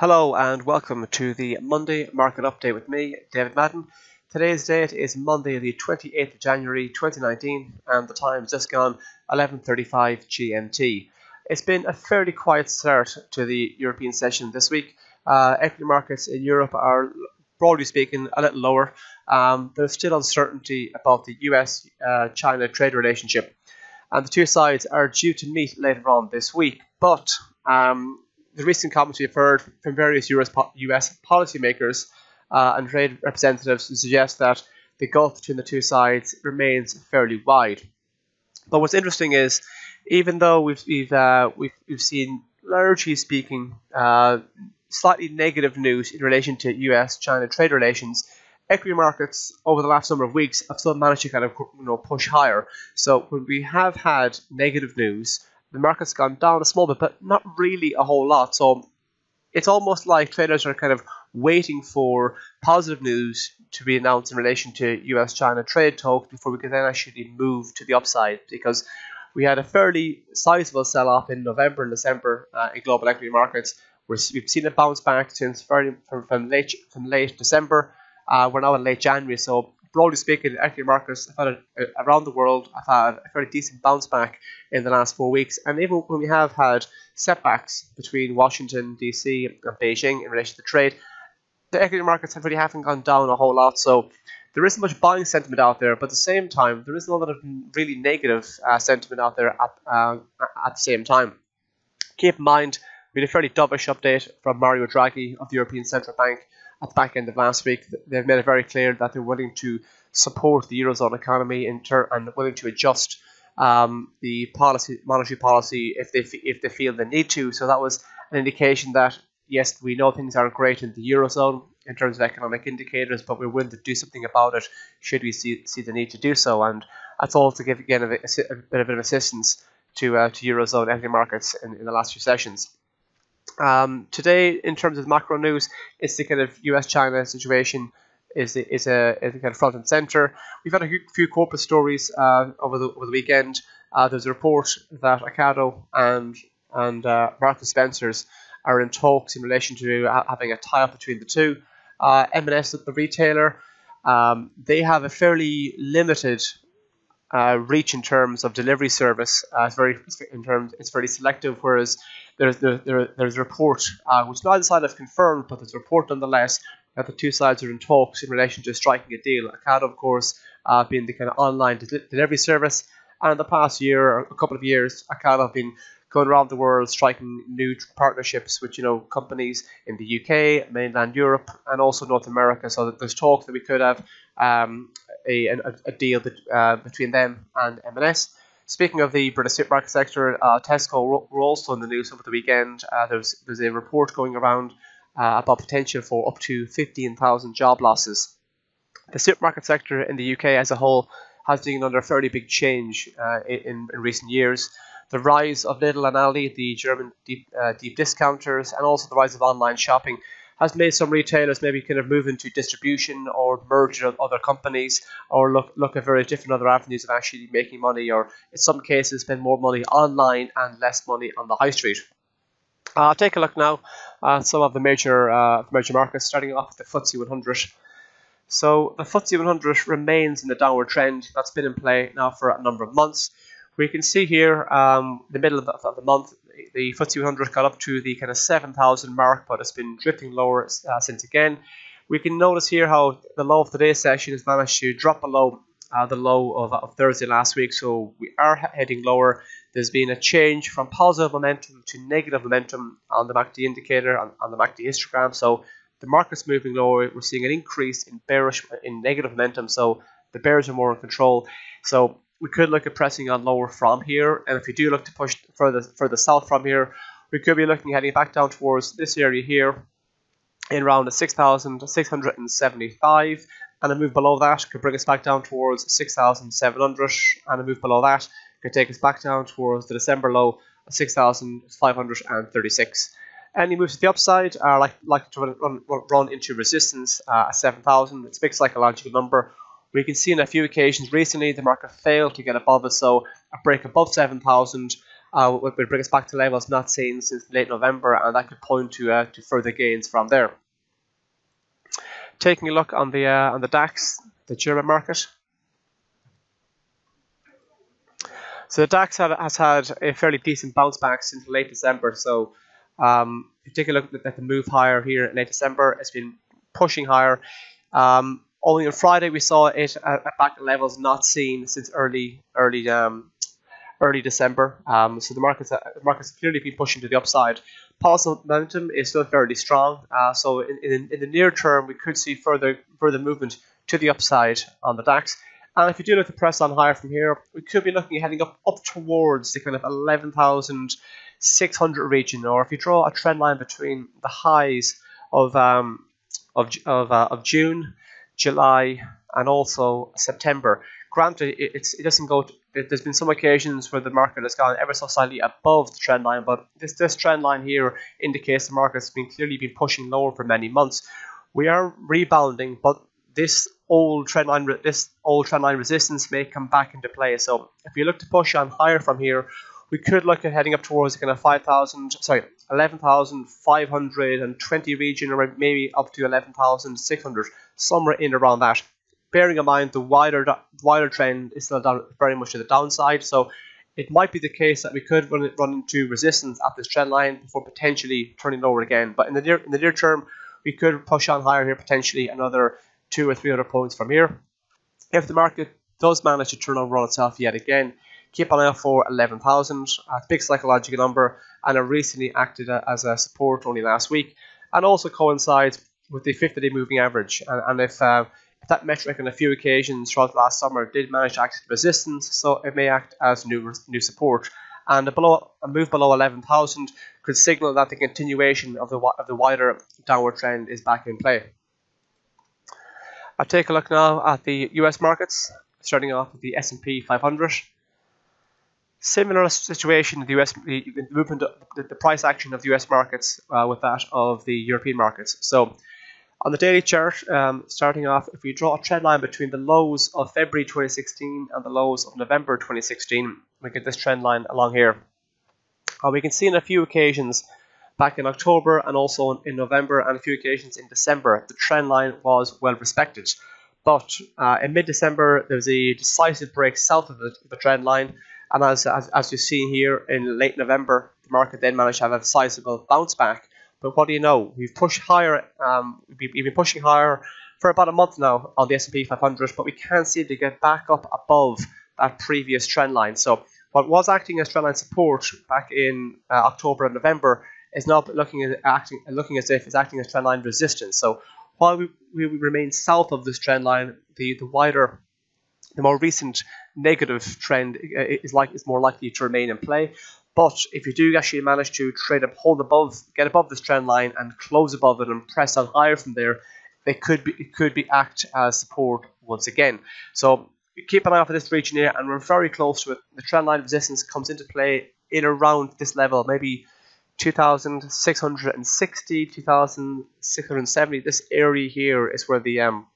Hello and welcome to the Monday Market Update with me, David Madden. Today's date is Monday, the 28th of January 2019, and the time has just gone 11:35 GMT. It's been a fairly quiet start to the European session this week. Uh, equity markets in Europe are, broadly speaking, a little lower. Um, there's still uncertainty about the US-China uh, trade relationship, and the two sides are due to meet later on this week. But um, the recent comments we've heard from various US, US policymakers uh, and trade representatives suggest that the gulf between the two sides remains fairly wide. But what's interesting is, even though we've we've uh, we've, we've seen largely speaking uh, slightly negative news in relation to U.S.-China trade relations, equity markets over the last number of weeks have still managed to kind of you know push higher. So when we have had negative news, the market's gone down a small bit, but not really a whole lot. So it's almost like traders are kind of waiting for positive news to be announced in relation to US China trade talks before we can then actually move to the upside because we had a fairly sizable sell off in November and December uh, in global equity markets. we have seen it bounce back since very, from, from, late, from late December. Uh, we're now in late January, so broadly speaking, equity markets have had a, a, around the world have had a fairly decent bounce back in the last four weeks. And even when we have had setbacks between Washington, D.C., and Beijing in relation to trade, the equity markets have really haven't gone down a whole lot. So there isn't much buying sentiment out there, but at the same time, there isn't a lot of really negative uh, sentiment out there at, uh, at the same time. Keep in mind, we had a fairly dovish update from Mario Draghi of the European Central Bank at the back end of last week. They've made it very clear that they're willing to support the eurozone economy in turn and willing to adjust um, the policy, monetary policy, if they f- if they feel they need to. So that was an indication that yes, we know things aren't great in the eurozone in terms of economic indicators, but we're willing to do something about it should we see see the need to do so. And that's all to give again a, a, a bit of an assistance to uh, to eurozone equity markets in, in the last few sessions. Um, today, in terms of macro news, it's the kind of U.S.-China situation is is a is a kind of front and center. We've had a few corporate stories uh, over the over the weekend. Uh, there's a report that Ocado and and uh, Marks Spencers are in talks in relation to having a tie-up between the two. Uh, M&S, the retailer, um, they have a fairly limited uh, reach in terms of delivery service. Uh, it's very in terms it's very selective, whereas there's there, there, there's a report uh, which neither side have confirmed, but there's a report nonetheless that the two sides are in talks in relation to striking a deal. Ocado, of course, uh, being the kind of online de- delivery service, and in the past year or a couple of years, Ocado have been going around the world striking new partnerships with you know companies in the UK, mainland Europe, and also North America. So that there's talk that we could have um, a, a, a, deal that, uh, between them and M&S. Speaking of the British supermarket sector, uh, Tesco were also in the news over the weekend. Uh, there's there's a report going around uh, about potential for up to 15,000 job losses. The supermarket sector in the UK as a whole has been under fairly big change uh, in, in recent years the rise of Lidl and Aldi, the German deep, uh, deep discounters, and also the rise of online shopping has made some retailers maybe kind of move into distribution or merge with other companies or look look at various different other avenues of actually making money or in some cases spend more money online and less money on the high street. Uh, take a look now at some of the major uh, major markets, starting off with the FTSE 100. So the FTSE 100 remains in the downward trend that's been in play now for a number of months. We can see here um, the middle of the, of the month, the FTSE 100 got up to the kind of 7,000 mark, but it's been drifting lower uh, since again. We can notice here how the low of today's session has managed to drop below uh, the low of, of Thursday last week, so we are heading lower. There's been a change from positive momentum to negative momentum on the MACD indicator, on, on the MACD histogram, so the market's moving lower. We're seeing an increase in bearish, in negative momentum, so the bears are more in control. So we could look at pressing on lower from here. And if we do look to push further further south from here, we could be looking heading back down towards this area here in around the 6,675 and a move below that could bring us back down towards 6,700 and a move below that could take us back down towards the December low of 6,536. Any moves to the upside are like, like to run, run, run into resistance uh, at 7,000. It's a big psychological number we can see on a few occasions recently the market failed to get above it, so a break above 7,000 uh, would bring us back to levels not seen since late November, and that could point to uh, to further gains from there. Taking a look on the uh, on the DAX, the German market. So the DAX had, has had a fairly decent bounce back since late December. So um, if you take a look at the move higher here in late December, it's been pushing higher. Um, only on Friday we saw it at, at back levels not seen since early early um, early December. Um, so the markets the markets clearly been pushing to the upside. Positive momentum is still fairly strong. Uh, so in, in, in the near term, we could see further further movement to the upside on the DAX. And if you do look to press on higher from here, we could be looking at heading up up towards the kind of 11,600 region. Or if you draw a trend line between the highs of um, of of, uh, of June July, and also September. Granted, it, it doesn't go. To, it, there's been some occasions where the market has gone ever so slightly above the trend line, but this this trend line here indicates the market's been clearly been pushing lower for many months. We are rebounding, but this old trend line, this old trend line resistance may come back into play. So if you look to push on higher from here, we could look at heading up towards kind of 5,000, sorry, 11,520 region, or maybe up to 11,600 somewhere in around that. Bearing in mind the wider wider trend is still down, very much to the downside, so it might be the case that we could run, run into resistance at this trend line before potentially turning lower again. But in the near in the near term, we could push on higher here potentially another two or three other points from here. If the market does manage to turn over on itself yet again, keep an eye out for 11,000, a big psychological number, and it recently acted as a support only last week, and also coincides with the 50-day moving average. And, and if, uh, if that metric on a few occasions throughout last summer did manage to act as resistance, so it may act as new new support. And a, below, a move below 11,000 could signal that the continuation of the of the wider downward trend is back in play. I'll take a look now at the U.S. markets, starting off with the S&P 500. Similar situation in the US, the movement, the, the price action of the US markets uh, with that of the European markets. So on the daily chart, um, starting off, if we draw a trend line between the lows of February 2016 and the lows of November 2016, we get this trend line along here. Uh, we can see on a few occasions back in October and also in November and a few occasions in December, the trend line was well respected. But uh, in mid-December, there was a decisive break south of the, the trend line, and as, as, as you've seen here in late November, the market then managed to have a sizable bounce back but what do you know? We've pushed higher. Um, we've been pushing higher for about a month now on the S&P 500, but we can't seem to get back up above that previous trend line. So what was acting as trend line support back in uh, October and November is now looking acting looking as if it's acting as trend line resistance. So while we, we remain south of this trend line, the, the wider, the more recent negative trend uh, is like is more likely to remain in play. But if you do actually manage to trade up, hold above, get above this trend line and close above it and press on higher from there, they could be it could be act as support once again. So keep an eye out for this region here, and we're very close to it. The trend line resistance comes into play in around this level, maybe 2660, 2670. This area here is where the um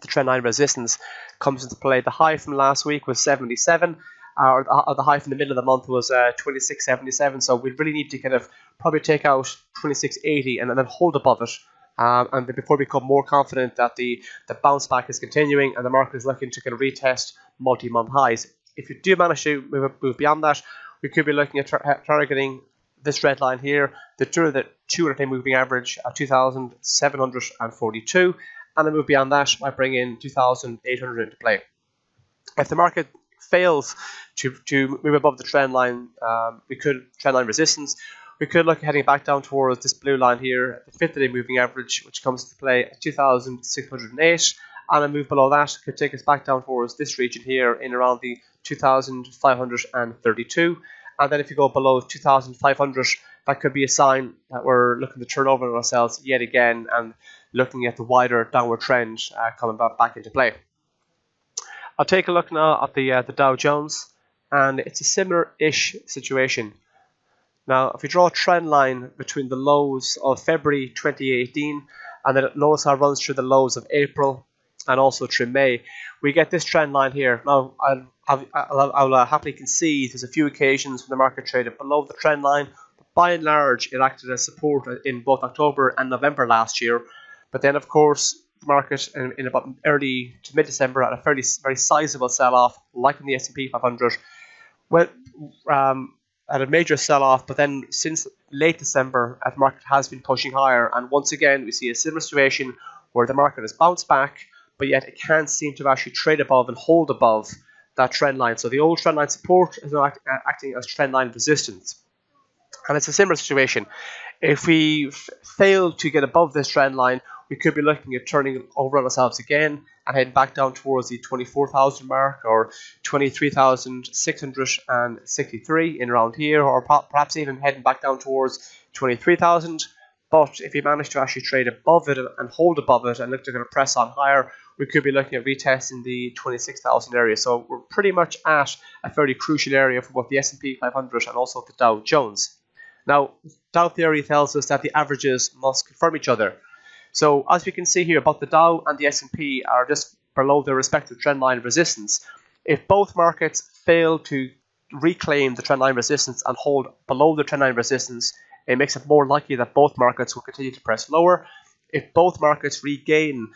the trend line resistance comes into play. The high from last week was 77 or, or the high from the middle of the month was uh, 26.77. So we really need to kind of probably take out 26.80 and, then hold above it. Um, and before we become more confident that the, the bounce back is continuing and the market is looking to kind of retest multi-month highs. If you do manage to move, move beyond that, we could be looking at tar targeting this red line here, the two the 200 day moving average at 2,742, and a move beyond that might bring in 2,800 into play. If the market fails to, to move above the trend line, um, we could trend line resistance. We could look at heading back down towards this blue line here, the 50 day moving average, which comes to play at 2,608, and a move below that could take us back down towards this region here in around the 2,532. And then if you go below 2,500, that could be a sign that we're looking to turn over on ourselves yet again and looking at the wider downward trend uh, coming back into play. I'll take a look now at the uh, the Dow Jones, and it's a similar-ish situation. Now, if you draw a trend line between the lows of February 2018 and then notice how it runs through the lows of April and also through May, we get this trend line here. Now, I'll, I'll, I'll, I'll uh, happily concede there's a few occasions when the market traded below the trend line. But by and large, it acted as support in both October and November last year. But then, of course, the market in, in about early to mid-December had a fairly very sizable sell-off, like in the S&P 500. Well, um, at a major sell-off, but then since late December, the market has been pushing higher, and once again we see a similar situation where the market has bounced back, but yet it can't seem to actually trade above and hold above that trend line. So the old trend line support is now act, acting as trend line resistance, and it's a similar situation. If we fail to get above this trend line, we could be looking at turning over on ourselves again and heading back down towards the 24,000 mark or 23,663 in around here, or perhaps even heading back down towards 23,000. But if you manage to actually trade above it and hold above it and look to kind of press on higher, we could be looking at retesting the 26,000 area. So we're pretty much at a fairly crucial area for both the S&P 500 and also the Dow Jones. Now, Dow theory tells us that the averages must confirm each other. So as we can see here, both the Dow and the S&P are just below their respective trendline resistance. If both markets fail to reclaim the trendline resistance and hold below the trendline resistance, it makes it more likely that both markets will continue to press lower. If both markets regain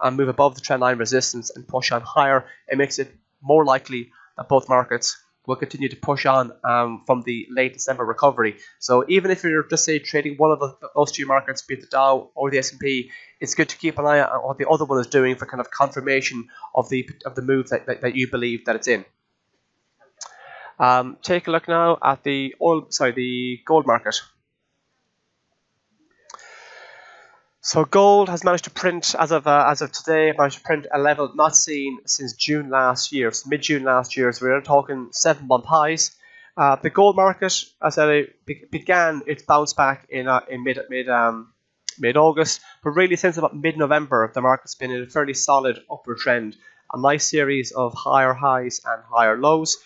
and move above the trendline resistance and push on higher, it makes it more likely that both markets will continue to push on um, from the late December recovery. So even if you're just say trading one of the, those two markets, be it the Dow or the S&P, it's good to keep an eye on what the other one is doing for kind of confirmation of the of the move that, that, that you believe that it's in. Um, take a look now at the oil, sorry, the gold market. So gold has managed to print as of uh, as of today, managed to print a level not seen since June last year, so mid June last year. So we're talking seven month highs. Uh, the gold market, as I it began its bounce back in uh, in mid mid um, mid August, but really since about mid November, the market's been in a fairly solid upward trend. A nice series of higher highs and higher lows.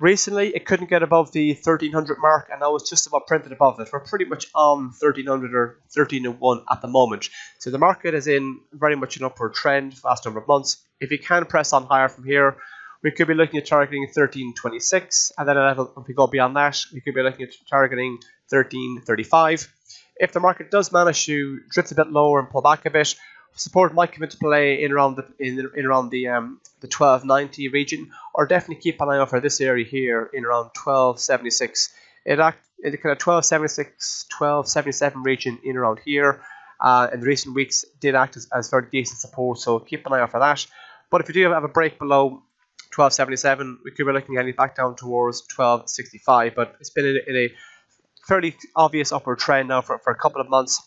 Recently, it couldn't get above the 1300 mark, and now it's just about printed above it. We're pretty much on 1300 or 1301 at the moment. So the market is in very much an upward trend for the last number of months. If you can press on higher from here, we could be looking at targeting 1326, and then level, if we go beyond that, we could be looking at targeting 1335. If the market does manage to drift a bit lower and pull back a bit, support might come into play in around the in, in around the um, the 1290 region, or definitely keep an eye out for this area here in around 1276. It act in the kind of 1276, 1277 region in around here. Uh, in recent weeks, did act as, as very decent support, so keep an eye out for that. But if you do have a break below 1277, we could be looking at it back down towards 1265. But it's been in, in a fairly obvious upward trend now for, for a couple of months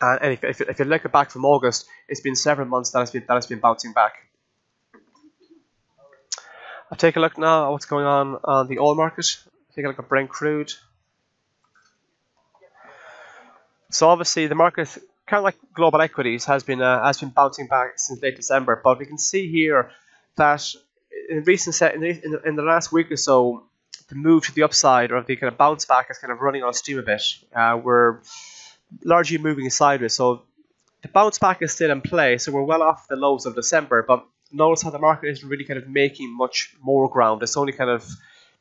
and if, if, if you look back from August, it's been several months that has been that has been bouncing back. I'll take a look now at what's going on on the oil market. Take a look at Brent crude. So obviously the market, kind of like global equities, has been uh, has been bouncing back since late December. But we can see here that in recent set in the, in the last week or so, the move to the upside or the kind of bounce back is kind of running on steam a bit. Uh, we're largely moving sideways. So the bounce back is still in play. So we're well off the lows of December, but notice how the market isn't really kind of making much more ground. It's only kind of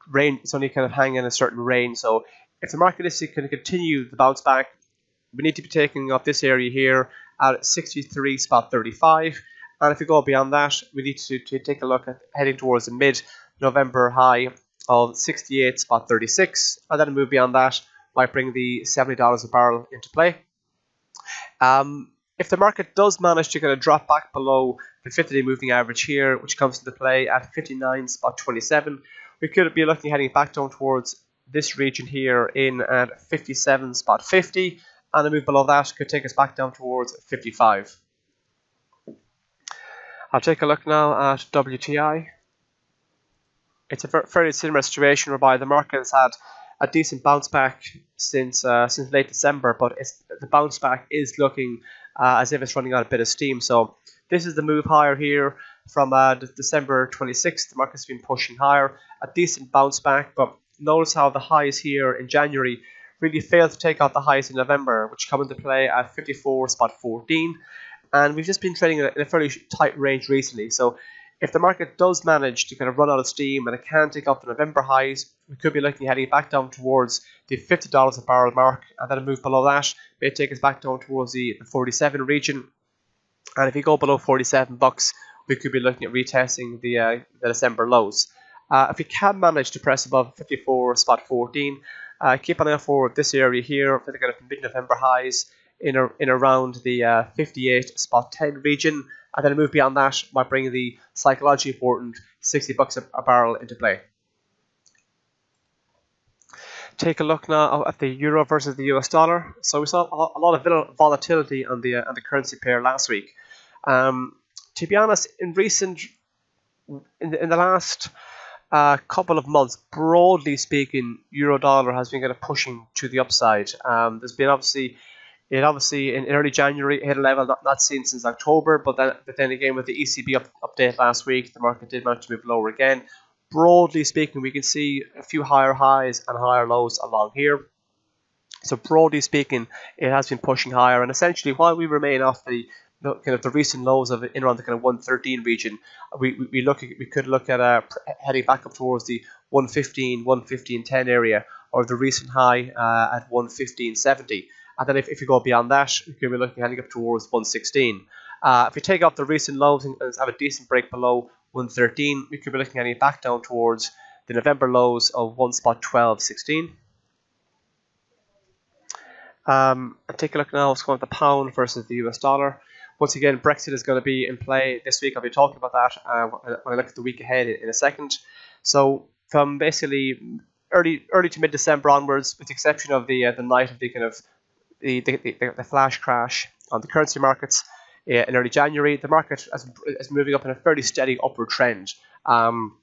range. It's only kind of hanging in a certain range. So if the market is going to continue the bounce back, we need to be taking up this area here at 63 spot 35. And if we go beyond that, we need to, to take a look at heading towards the mid November high of 68 spot 36. And then move beyond that might bring the $70 a barrel into play. Um, if the market does manage to kind of drop back below the 50-day moving average here, which comes into play at 59 spot 27, we could be looking heading back down towards this region here in at 57 spot 50, and a move below that could take us back down towards 55. I'll take a look now at WTI. It's a fairly similar situation whereby the market has had a decent bounce back since uh, since late December, but the bounce back is looking uh, as if it's running out a bit of steam. So this is the move higher here from uh, December 26th. The market's been pushing higher, a decent bounce back, but notice how the highs here in January really failed to take out the highs in November, which come into play at 54 spot 14. and we've just been trading in a fairly tight range recently. So if the market does manage to kind of run out of steam and it can take up the November highs, we could be looking at heading back down towards the $50 a barrel mark, and then a move below that may take us back down towards the 47 region. And if you go below 47 bucks, we could be looking at retesting the, uh, the December lows. Uh, if we can manage to press above 54 spot 14, uh, keep an eye for this area here for the kind of mid-November highs in, a, in around the uh, 58 spot 10 region, and then a move beyond that might bring the psychologically important 60 bucks a, a barrel into play. Take a look now at the euro versus the US dollar. So we saw a lot of volatility on the uh, on the currency pair last week. Um, to be honest, in recent in the, in the last uh, couple of months, broadly speaking, euro dollar has been kind of pushing to the upside. Um, there's been obviously it obviously in early January hit a level not, not seen since October, but then but then again with the ECB up, update last week, the market did manage to move lower again. Broadly speaking, we can see a few higher highs and higher lows along here. So broadly speaking, it has been pushing higher, and essentially while we remain off the kind of the recent lows of in around the kind of 113 region, we, we, look at, we could look at uh, heading back up towards the 115, 115.10 area, or the recent high uh, at 115.70. And then if, if you go beyond that, you could be looking heading up towards 116. Uh, if you take off the recent lows and have a decent break below 113, we could be looking at back down towards the November lows of 1 spot 12.16. Um, and take a look now what's going on with the pound versus the US dollar. Once again, Brexit is going to be in play this week. I'll be talking about that uh, when I look at the week ahead in a second. So from basically early early to mid December onwards, with the exception of the uh, the night of the kind of the, the, the, the flash crash on the currency markets in early January, the market is, moving up in a fairly steady upward trend. Um,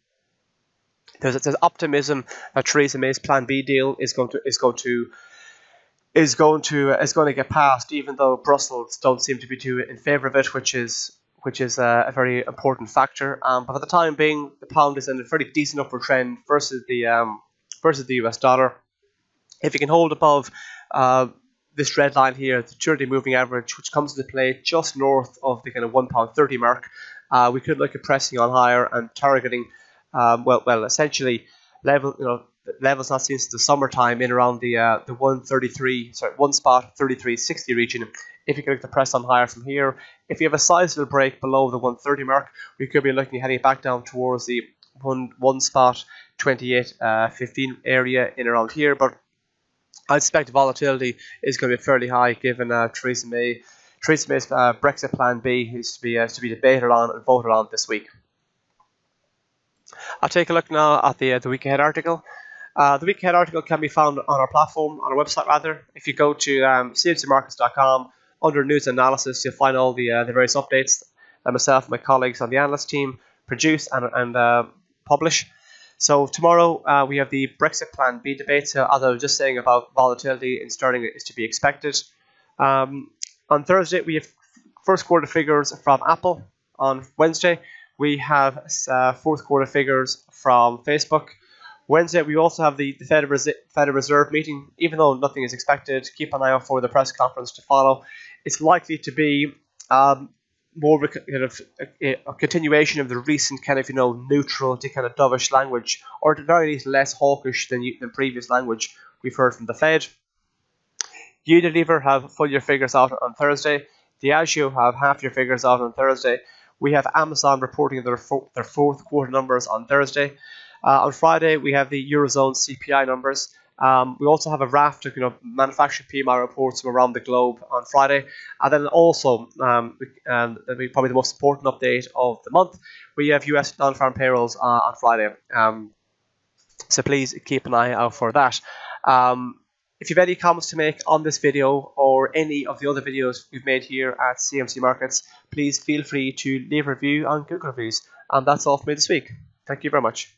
there's, there's optimism that Theresa May's Plan B deal is going to is going to is going to is going to get passed, even though Brussels don't seem to be too in favour of it, which is which is a, a very important factor. Um, but for the time being, the pound is in a fairly decent upward trend versus the um, versus the US dollar. If you can hold above uh, this red line here, the 200 moving average, which comes into play just north of the kind of one pound thirty mark, uh, we could look at pressing on higher and targeting, um, well, well, essentially level, you know, levels not seen since the summertime in around the uh, the 133, sorry, one spot 33.60 region. If you can look to press on higher from here, if you have a sizable break below the 130 mark, we could be looking heading back down towards the one one spot 28 uh, 15 area in around here, but I expect volatility is going to be fairly high given uh, Theresa May. Theresa May's uh, Brexit Plan B is to be uh, to be debated on and voted on this week. I'll take a look now at the uh, the week ahead article. Uh, the week ahead article can be found on our platform, on our website rather. If you go to um, cmcmarkets.com under news analysis, you'll find all the uh, the various updates that myself and my colleagues on the analyst team produce and and publish. So tomorrow uh, we have the Brexit Plan B debate. So as I was just saying about volatility in sterling is to be expected. Um, on Thursday we have first quarter figures from Apple. On Wednesday we have uh, fourth quarter figures from Facebook. Wednesday we also have the, the Federal, Reserve, Federal Reserve meeting. Even though nothing is expected, keep an eye out for the press conference to follow. It's likely to be um, more of a, kind of a, a, continuation of the recent kind of you know neutral to kind of dovish language, or at the very least less hawkish than you, than previous language we've heard from the Fed. Unilever have full year figures out on Thursday. The Diageo have half year figures out on Thursday. We have Amazon reporting their fo- their fourth quarter numbers on Thursday. Uh, on Friday we have the eurozone CPI numbers. Um, we also have a raft of you know manufacturing PMI reports from around the globe on Friday, and then also um, and probably the most important update of the month. We have U.S. non-farm payrolls uh, on Friday, um, so please keep an eye out for that. Um, if you have any comments to make on this video or any of the other videos we've made here at CMC Markets, please feel free to leave a review on Google Reviews. And that's all for me this week. Thank you very much.